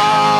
Oh,